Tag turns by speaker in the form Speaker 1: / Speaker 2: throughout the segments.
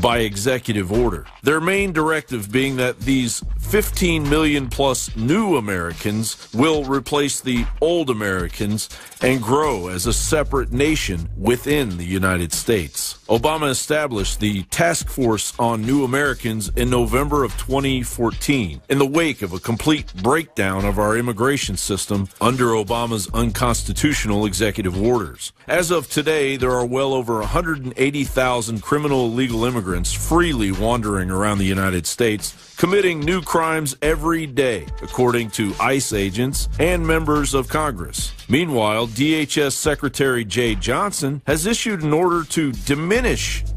Speaker 1: by executive order. Their main directive being that these 15 million plus new Americans will replace the old Americans and grow as a separate nation within the United States. Obama established the Task Force on New Americans in November of 2014 in the wake of a complete breakdown of our immigration system under Obama's unconstitutional executive orders. As of today, there are well over 180,000 criminal illegal immigrants freely wandering around the United States, committing new crimes every day, according to ICE agents and members of Congress. Meanwhile, DHS Secretary Jeh Johnson has issued an order to diminish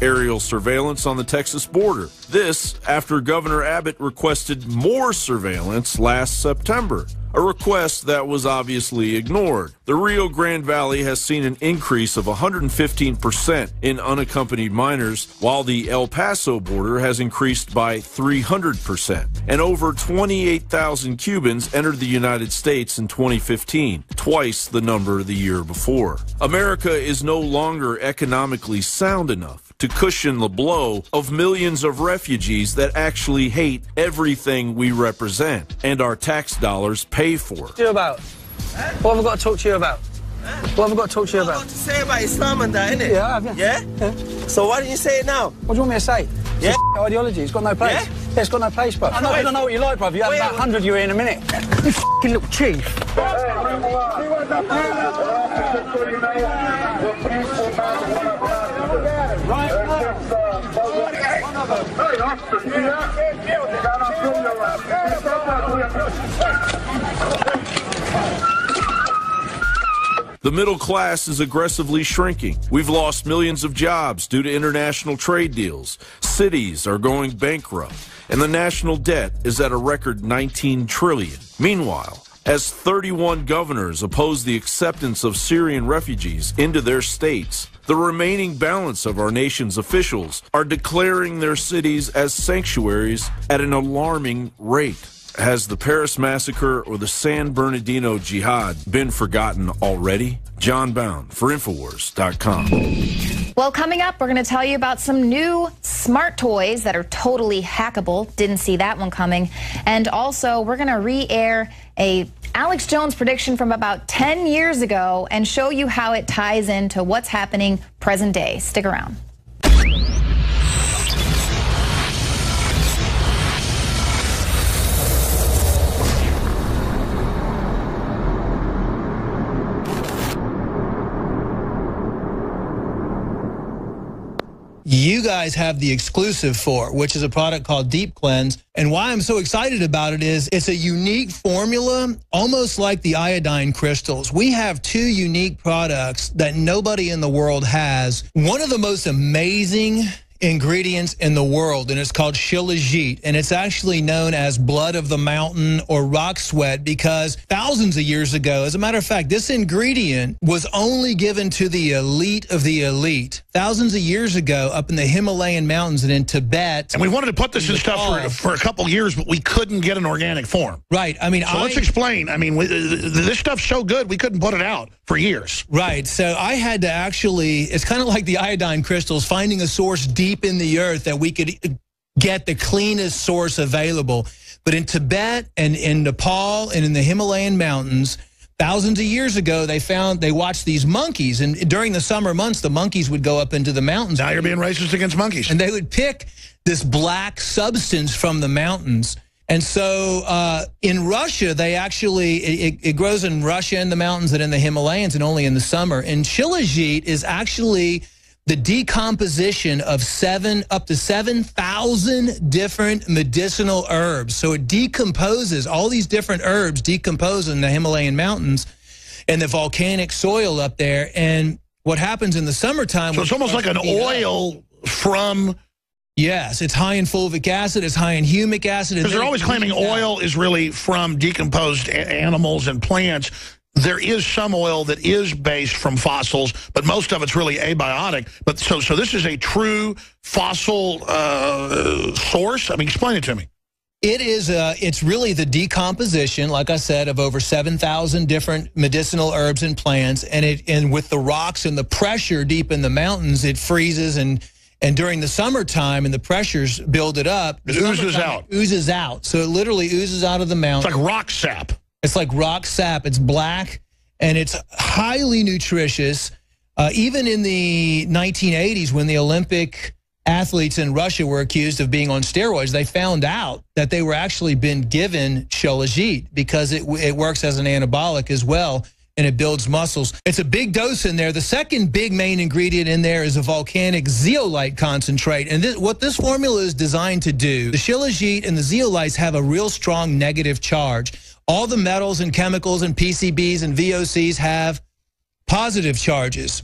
Speaker 1: aerial surveillance on the Texas border. This after Governor Abbott requested more surveillance last September a request that was obviously ignored. The Rio Grande Valley has seen an increase of 115% in unaccompanied minors, while the El Paso border has increased by 300%. And over 28,000 Cubans entered the United States in 2015, twice the number the year before. America is no longer economically sound enough to cushion the blow of millions of refugees that actually hate everything we represent and our tax dollars pay for.
Speaker 2: you about? What have I got to talk to you about? What have I got to talk to you about?
Speaker 3: What to say about Islam and that, innit?
Speaker 2: Yeah, I have, yeah.
Speaker 3: Yeah? So why don't you say it now?
Speaker 2: What do you want me to say?
Speaker 3: Yeah?
Speaker 2: It's ideology. It's got no place.
Speaker 3: Yeah?
Speaker 2: Yeah, it's got no place, bro. I know, I don't know what you like, bro. You have
Speaker 3: Wait,
Speaker 2: about 100 you're in a minute. You fucking little chief.
Speaker 1: The middle class is aggressively shrinking. We've lost millions of jobs due to international trade deals. Cities are going bankrupt, and the national debt is at a record 19 trillion. Meanwhile, as 31 governors oppose the acceptance of Syrian refugees into their states, the remaining balance of our nation's officials are declaring their cities as sanctuaries at an alarming rate. Has the Paris massacre or the San Bernardino jihad been forgotten already? Jon Bowne for Infowars.com.
Speaker 4: Well, coming up, we're going to tell you about some new smart toys that are totally hackable. Didn't see that one coming. And also, we're going to re-air a Alex Jones prediction from about 10 years ago and show you how it ties into what's happening present day. Stick around.
Speaker 5: You guys have the exclusive for, which is a product called Deep Cleanse. And why I'm so excited about it is it's a unique formula, almost like the iodine crystals. We have two unique products that nobody in the world has. One of the most amazing ingredients in the world, and it's called shilajit, and it's actually known as blood of the mountain or rock sweat because thousands of years ago, as a matter of fact, this ingredient was only given to the elite of the elite. Thousands of years ago, up in the Himalayan mountains and in Tibet.
Speaker 6: And we wanted to put this in stuff for, for a couple years, but we couldn't get an organic form.
Speaker 5: Right. I mean,
Speaker 6: so
Speaker 5: I,
Speaker 6: let's explain. I mean, we, this stuff's so good, we couldn't put it out for years.
Speaker 5: Right. So I had to actually, it's kind of like the iodine crystals, finding a source deep in the earth that we could get the cleanest source available. But in Tibet and in Nepal and in the Himalayan mountains, thousands of years ago, they found, they watched these monkeys. And during the summer months, the monkeys would go up into the mountains.
Speaker 6: Now you're being racist against monkeys.
Speaker 5: And they would pick this black substance from the mountains and so uh, in Russia, they actually, it, it, grows in Russia in the mountains and in the Himalayas and only in the summer. And shilajit is actually the decomposition of seven, up to 7,000 different medicinal herbs. So it decomposes, all these different herbs decompose in the Himalayan mountains and the volcanic soil up there. And what happens in the summertime...
Speaker 6: So it's almost like an oil up, from
Speaker 5: Yes, it's high in fulvic acid, it's high in humic acid.
Speaker 6: Because they're always claiming oil is really from decomposed animals and plants. There is some oil that is based from fossils, but most of it's really abiotic. But so, so this is a true fossil uh, source. I mean, explain it to me.
Speaker 5: It is, uh, it's really the decomposition, like I said, of over 7,000 different medicinal herbs and plants. And it, and with the rocks and the pressure deep in the mountains, it freezes and And during the summertime and the pressures build it up,
Speaker 6: it oozes
Speaker 5: out. It oozes out. So it literally oozes out of the mountain.
Speaker 6: It's like rock sap.
Speaker 5: It's like rock sap. It's black and it's highly nutritious. Uh, even in the 1980s, when the Olympic athletes in Russia were accused of being on steroids, they found out that they were actually been given Shilajit because it, it works as an anabolic as well and it builds muscles. It's a big dose in there. The second big main ingredient in there is a volcanic zeolite concentrate. And this, what this formula is designed to do, the Shilajit and the zeolites have a real strong negative charge. All the metals and chemicals and PCBs and VOCs have positive charges.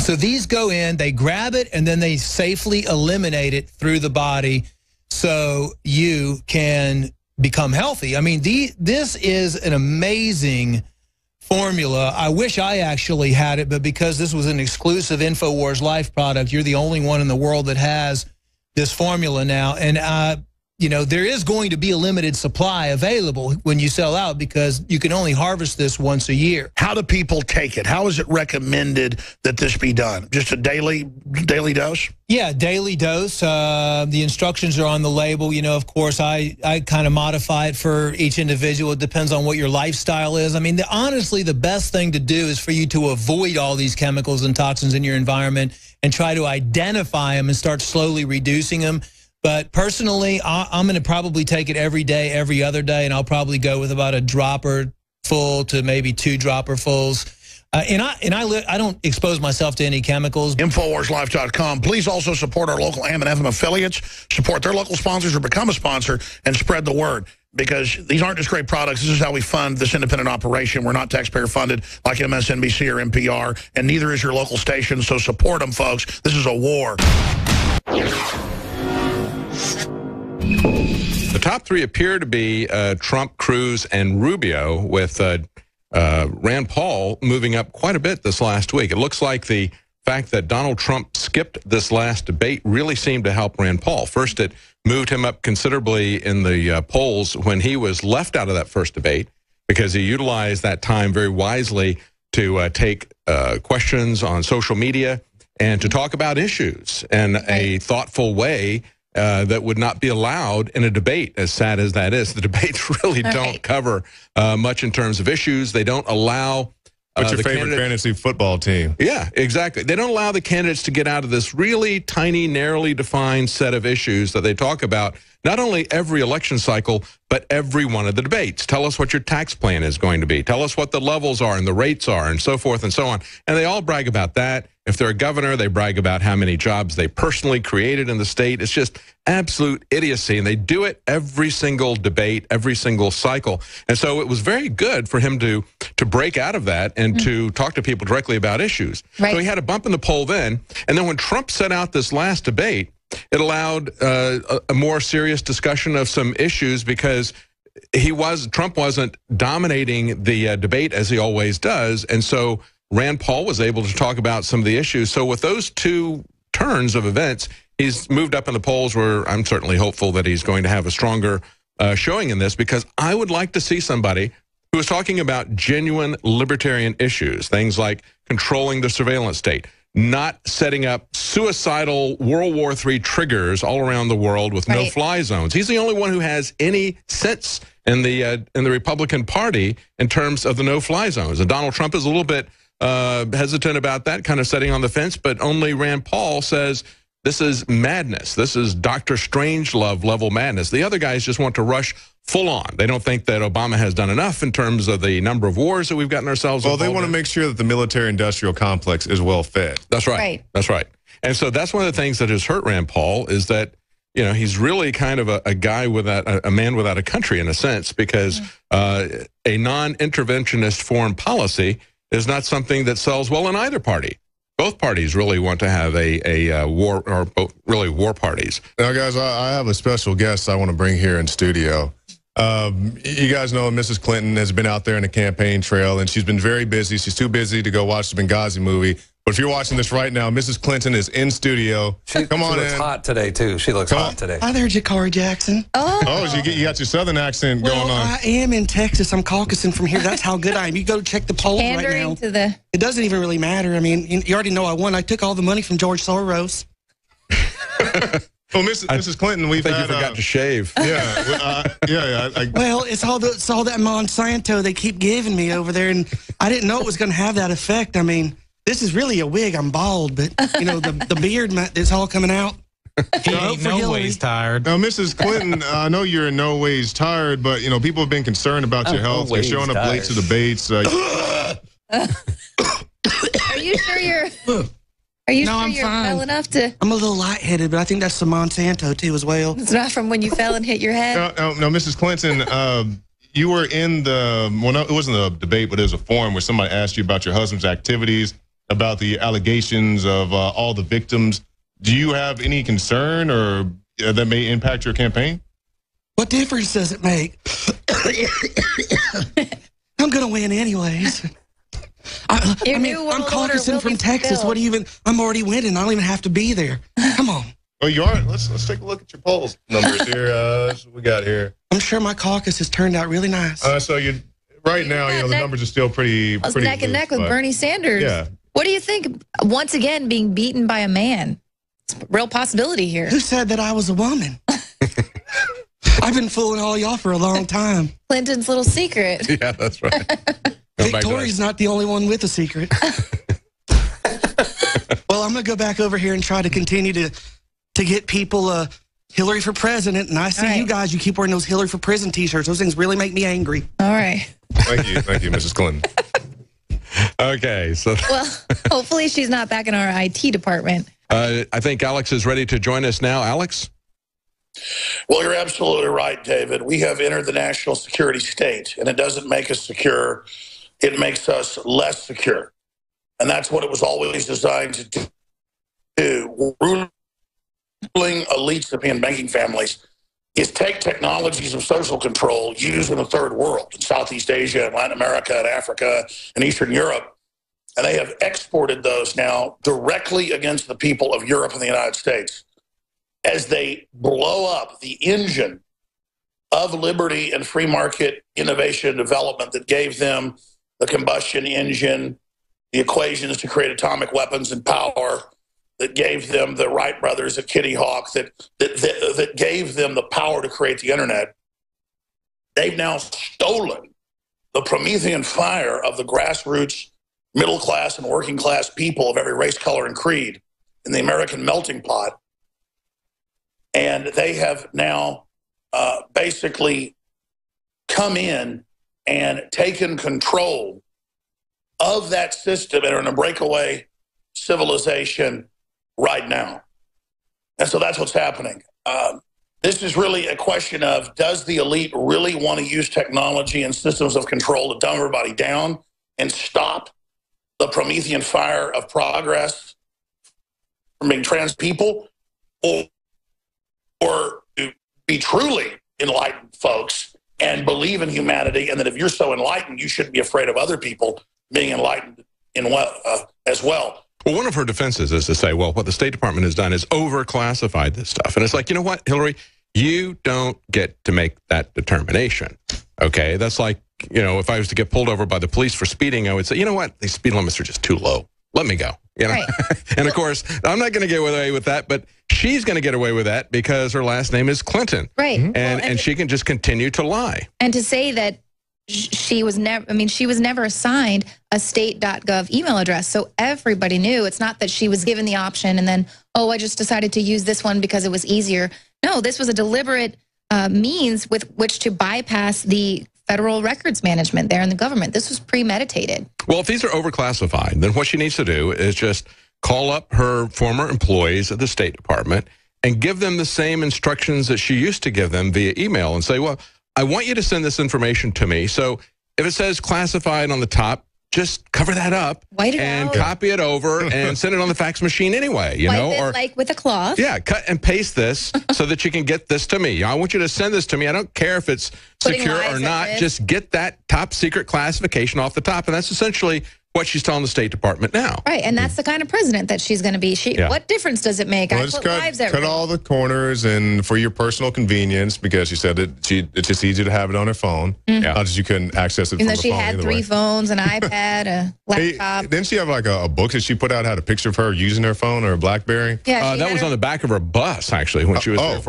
Speaker 5: So these go in, they grab it, and then they safely eliminate it through the body so you can become healthy. I mean, the, this is an amazing formula. I wish I actually had it, but because this was an exclusive InfoWars Life product, you're the only one in the world that has this formula now. And uh, you know, there is going to be a limited supply available when you sell out because you can only harvest this once a year.
Speaker 6: How do people take it? How is it recommended that this be done? Just a daily daily dose?
Speaker 5: Yeah, daily dose. Uh, the instructions are on the label. You know, of course, I, I kind of modify it for each individual. It depends on what your lifestyle is. I mean, the, honestly, the best thing to do is for you to avoid all these chemicals and toxins in your environment and try to identify them and start slowly reducing them. But personally, I, am going to probably take it every day, every other day, and I'll probably go with about a dropper full to maybe two dropper fulls. Uh, and I and I I don't expose myself to any chemicals.
Speaker 6: Infowarslife.com. Please also support our local AM and FM affiliates, support their local sponsors or become a sponsor, and spread the word. Because these aren't just great products. This is how we fund this independent operation. We're not taxpayer funded like MSNBC or NPR, and neither is your local station. So support them, folks. This is a war.
Speaker 7: The top three appear to be uh, Trump, Cruz, and Rubio, with uh, uh, Rand Paul moving up quite a bit this last week. It looks like the fact that Donald Trump skipped this last debate really seemed to help Rand Paul. First, it moved him up considerably in the uh, polls when he was left out of that first debate because he utilized that time very wisely to uh, take uh, questions on social media and to talk about issues in a thoughtful way uh, that would not be allowed in a debate, as sad as that is. The debates really don't right. cover uh, much in terms of issues. They don't allow.
Speaker 8: Uh, What's your favorite fantasy football team?
Speaker 7: Yeah, exactly. They don't allow the candidates to get out of this really tiny, narrowly defined set of issues that they talk about, not only every election cycle, but every one of the debates. Tell us what your tax plan is going to be. Tell us what the levels are and the rates are and so forth and so on. And they all brag about that. If they're a governor, they brag about how many jobs they personally created in the state. It's just absolute idiocy. And they do it every single debate, every single cycle. And so it was very good for him to to break out of that and mm to talk to people directly about issues. Right. So he had a bump in the poll then. And then when Trump set out this last debate, it allowed uh, a, a more serious discussion of some issues because he was Trump wasn't dominating the uh, debate as he always does. And so Rand Paul was able to talk about some of the issues. So with those two turns of events, he's moved up in the polls where I'm certainly hopeful that he's going to have a stronger uh, showing in this because I would like to see somebody who is talking about genuine libertarian issues, things like controlling the surveillance state, not setting up suicidal World War III triggers all around the world with right. no-fly zones. He's the only one who has any sense in the uh, in the Republican Party in terms of the no-fly zones. And Donald Trump is a little bit uh, hesitant about that, kind of setting on the fence, but only Rand Paul says this is madness. This is Dr. Strangelove level madness. The other guys just want to rush full on. They don't think that Obama has done enough in terms of the number of wars that we've gotten ourselves
Speaker 8: Well, they want
Speaker 7: in.
Speaker 8: to make sure that the military-industrial complex is well fed.
Speaker 7: That's right.
Speaker 4: right.
Speaker 7: That's right. And so that's one of the things that has hurt Rand Paul is that you know, he's really kind of a, a guy without a, a, man without a country in a sense, because mm. uh, a non-interventionist foreign policy is not something that sells well in either party. Both parties really want to have a, a uh, war, or really war parties.
Speaker 8: Now, guys, I, I have a special guest I want to bring here in studio. Um, you guys know Mrs. Clinton has been out there in the campaign trail, and she's been very busy. She's too busy to go watch the Benghazi movie. But if you're watching this right now, Mrs. Clinton is in studio.
Speaker 2: She,
Speaker 8: Come on
Speaker 2: she looks
Speaker 8: in.
Speaker 2: hot today, too. She looks Come hot on. today.
Speaker 9: Hi there, Jakari Jackson.
Speaker 8: Oh, oh so you, get, you got your southern accent
Speaker 9: well,
Speaker 8: going on.
Speaker 9: I am in Texas. I'm caucusing from here. That's how good I am. You go check the polls
Speaker 4: Pandering
Speaker 9: right now.
Speaker 4: To the...
Speaker 9: It doesn't even really matter. I mean, you already know I won. I took all the money from George Soros.
Speaker 8: Well, Mrs. Mrs. Clinton, we've
Speaker 7: I think you forgot
Speaker 8: uh,
Speaker 7: to shave.
Speaker 8: yeah, uh, yeah, yeah. I, I,
Speaker 9: Well, it's all the it's all that Monsanto they keep giving me over there, and I didn't know it was going to have that effect. I mean, this is really a wig. I'm bald, but you know the the beard is all coming out.
Speaker 10: He
Speaker 9: Vote
Speaker 10: ain't no
Speaker 9: Hillary.
Speaker 10: ways tired.
Speaker 8: Now, Mrs. Clinton, I know you're in no ways tired, but you know people have been concerned about your
Speaker 3: I'm
Speaker 8: health. You're
Speaker 3: always
Speaker 8: showing up late
Speaker 3: tired.
Speaker 8: to debates. Uh,
Speaker 4: Are you sure you're? Are you
Speaker 9: No,
Speaker 4: sure
Speaker 9: I'm
Speaker 4: you're
Speaker 9: fine.
Speaker 4: well enough to?
Speaker 9: I'm a little lightheaded, but I think that's the Monsanto too as well.
Speaker 11: It's not from when you fell and hit your head.
Speaker 8: no, no, no, Mrs. Clinton, uh, you were in the well, no, it wasn't a debate, but it was a forum where somebody asked you about your husband's activities, about the allegations of uh, all the victims. Do you have any concern or uh, that may impact your campaign?
Speaker 9: What difference does it make? I'm gonna win anyways. I, I mean, I'm
Speaker 11: world order
Speaker 9: caucusing from Texas.
Speaker 11: fulfilled.
Speaker 9: What do you even? I'm already winning. I don't even have to be there. Come on.
Speaker 8: Oh, you are. Let's let's take a look at your polls numbers here. Uh, what we got here.
Speaker 9: I'm sure my caucus has turned out really nice.
Speaker 8: Uh, so you right now, you know, the
Speaker 11: neck-
Speaker 8: numbers are still pretty
Speaker 11: I was
Speaker 8: pretty
Speaker 11: neck and
Speaker 8: loose,
Speaker 11: neck with
Speaker 8: but-
Speaker 11: Bernie Sanders.
Speaker 8: Yeah.
Speaker 11: What do you think? Once again, being beaten by a man. It's a real possibility here.
Speaker 9: Who said that I was a woman? I've been fooling all y'all for a long time.
Speaker 11: Clinton's little secret.
Speaker 7: Yeah, that's right. Go back to that.
Speaker 9: Victoria's not the only one with a secret. well, I'm going to go back over here and try to continue to to get people uh, Hillary for president. And I see
Speaker 11: All right.
Speaker 9: you guys, you keep wearing those Hillary for prison T-shirts. Those things really make me angry.
Speaker 11: All right.
Speaker 8: Thank you, thank you, Mrs. Clinton.
Speaker 7: Okay, so
Speaker 11: Well, hopefully she's not back in our IT department.
Speaker 7: uh, I think Alex is ready to join us now. Alex?
Speaker 12: Well, you're absolutely right, David. We have entered the national security state, and it doesn't make us secure. It makes us less secure. And that's what it was always designed to do. Ruling elites and banking families is take technologies of social control used in the third world, in Southeast Asia, and Latin America, and Africa, and Eastern Europe, and they have exported those now directly against the people of Europe and the United States as they blow up the engine of liberty and free market innovation and development that gave them the combustion engine, the equations to create atomic weapons and power, that gave them the Wright brothers at Kitty Hawk, that, that, that, that gave them the power to create the internet. They've now stolen the Promethean fire of the grassroots, middle class, and working class people of every race, color, and creed in the American melting pot and they have now uh, basically come in and taken control of that system and are in a breakaway civilization right now. And so that's what's happening. Um, this is really a question of does the elite really want to use technology and systems of control to dumb everybody down and stop the Promethean fire of progress from being trans people? Or or be truly enlightened folks and believe in humanity, and that if you're so enlightened, you shouldn't be afraid of other people being enlightened in uh, as well.
Speaker 7: Well, one of her defenses is to say, well, what the State Department has done is overclassified this stuff. And it's like, you know what, Hillary, you don't get to make that determination. Okay. That's like, you know, if I was to get pulled over by the police for speeding, I would say, you know what, these speed limits are just too low. Let me go. You know?
Speaker 4: Right.
Speaker 7: and of course, I'm not going to get away with that, but she's going to get away with that because her last name is Clinton.
Speaker 4: Right.
Speaker 7: And,
Speaker 4: Well,
Speaker 7: and, she can just continue to lie.
Speaker 4: And to say that she was never, I mean, she was never assigned a state.gov email address. So everybody knew it's not that she was given the option and then, oh, I just decided to use this one because it was easier. No, this was a deliberate uh, means with which to bypass the federal records management there in the government. This was premeditated.
Speaker 7: Well, if these are overclassified, then what she needs to do is just call up her former employees at the State Department and give them the same instructions that she used to give them via email and say, well, I want you to send this information to me. So if it says classified on the top, just cover that up
Speaker 4: White it
Speaker 7: and
Speaker 4: out.
Speaker 7: copy it over and send it on the fax machine anyway, you
Speaker 4: Wipe
Speaker 7: know,
Speaker 4: it
Speaker 7: or
Speaker 4: like with a cloth.
Speaker 7: yeah, cut and paste this so that you can get this to me. I want you to send this to me. I don't care if it's
Speaker 4: Putting
Speaker 7: secure or not. Just get that top secret classification off the top. And that's essentially what she's telling the State Department now.
Speaker 4: Right, and that's the kind of president that she's going to be. She,
Speaker 7: Yeah.
Speaker 4: what difference does it make?
Speaker 8: Well,
Speaker 4: I
Speaker 8: just
Speaker 4: put
Speaker 8: cut,
Speaker 4: lives at
Speaker 8: cut
Speaker 4: risk.
Speaker 8: all the corners and for your personal convenience because she said that she it's just easy to have it on her phone.
Speaker 4: Mhm.
Speaker 8: Not that you couldn't access it
Speaker 4: Even
Speaker 8: from
Speaker 4: though she
Speaker 8: phone
Speaker 4: had three
Speaker 8: way.
Speaker 4: phones, an iPad, a
Speaker 8: Hey,
Speaker 4: laptop.
Speaker 8: didn't she have like a, a book that she put out had a picture of her using her phone or a BlackBerry?
Speaker 4: Yeah,
Speaker 7: Uh, that was
Speaker 4: her-
Speaker 7: on the back of her bus, actually, when she was
Speaker 8: oh.
Speaker 7: there